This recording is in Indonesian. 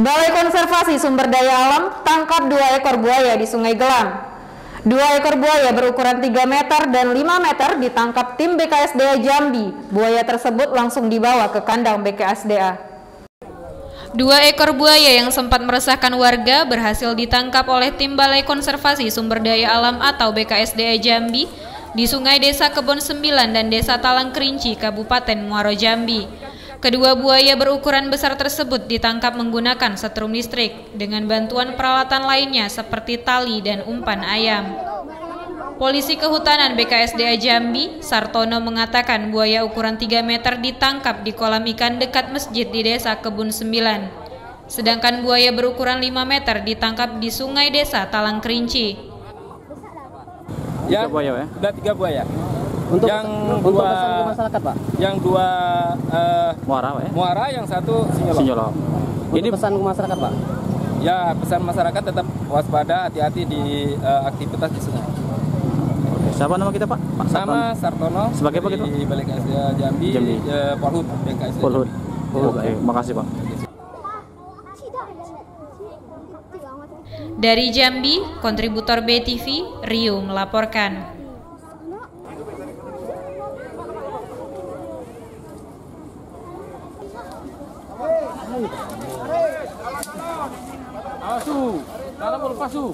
Balai Konservasi Sumber Daya Alam tangkap dua ekor buaya di Sungai Gelam. Dua ekor buaya berukuran 3 meter dan 5 meter ditangkap tim BKSDA Jambi. Buaya tersebut langsung dibawa ke kandang BKSDA. Dua ekor buaya yang sempat meresahkan warga berhasil ditangkap oleh tim Balai Konservasi Sumber Daya Alam atau BKSDA Jambi di Sungai Desa Kebon Sembilan dan Desa Talang Kerinci, Kabupaten Muaro Jambi. Kedua buaya berukuran besar tersebut ditangkap menggunakan setrum listrik dengan bantuan peralatan lainnya seperti tali dan umpan ayam. Polisi Kehutanan BKSDA Jambi, Sartono mengatakan buaya ukuran 3 meter ditangkap di kolam ikan dekat masjid di Desa Kebun Sembilan. Sedangkan buaya berukuran 5 meter ditangkap di sungai desa Talang Kerinci. Ya, tiga buaya ya? Sudah tiga buaya. Untuk yang dua pesan ke masyarakat, Pak. Yang dua uh, muara, Pak ya? Muara, yang satu Sinyolo. Sinyolo. Ini pesan ke masyarakat, Pak. Ya, pesan masyarakat tetap waspada, hati-hati di uh, aktivitas di sungai. Oke, siapa nama kita, Pak? Pak Nama Sartono. Sebagai apa gitu? Di Balik Jambi, Jambi. Uh, Polhut BKSDA. Polhut. Oke, makasih, Pak. Dari Jambi, kontributor BTV, Rio melaporkan. Asu, dalam pasu.